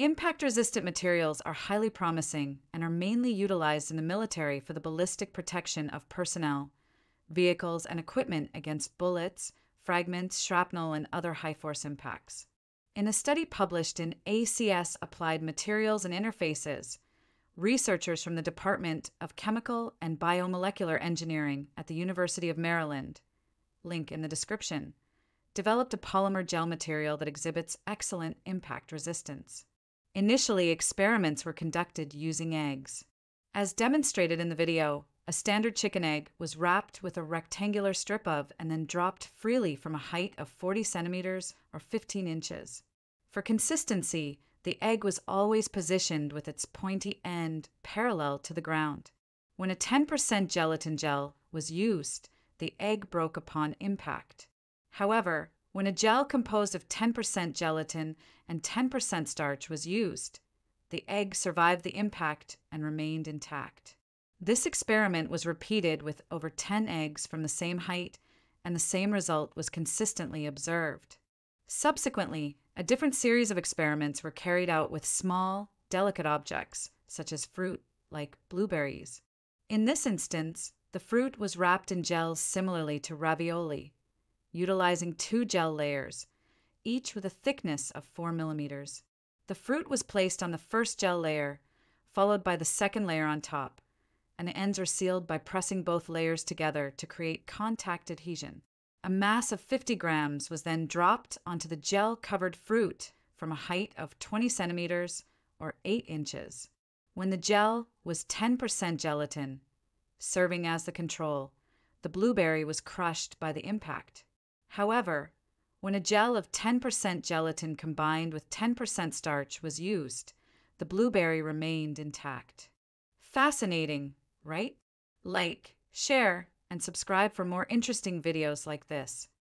Impact resistant materials are highly promising and are mainly utilized in the military for the ballistic protection of personnel, vehicles, and equipment against bullets, fragments, shrapnel, and other high force impacts. In a study published in ACS Applied Materials and Interfaces, researchers from the Department of Chemical and Biomolecular Engineering at the University of Maryland, link in the description, developed a polymer gel material that exhibits excellent impact resistance. Initially, experiments were conducted using eggs. As demonstrated in the video, a standard chicken egg was wrapped with a rectangular strip of and then dropped freely from a height of 40 centimeters or 15 inches. For consistency, the egg was always positioned with its pointy end parallel to the ground. When a 10% gelatin gel was used, the egg broke upon impact. However, when a gel composed of 10% gelatin and 10% starch was used, the egg survived the impact and remained intact. This experiment was repeated with over 10 eggs from the same height, and the same result was consistently observed. Subsequently, a different series of experiments were carried out with small, delicate objects, such as fruit like blueberries. In this instance, the fruit was wrapped in gels similarly to ravioli, utilizing two gel layers, each with a thickness of 4 millimeters. The fruit was placed on the first gel layer, followed by the second layer on top, and the ends are sealed by pressing both layers together to create contact adhesion. A mass of 50 grams was then dropped onto the gel covered fruit from a height of 20 centimeters or 8 inches. When the gel was 10% gelatin, serving as the control, the blueberry was crushed by the impact. However, when a gel of 10% gelatin combined with 10% starch was used, the blueberry remained intact. Fascinating, right? Like, share, and subscribe for more interesting videos like this.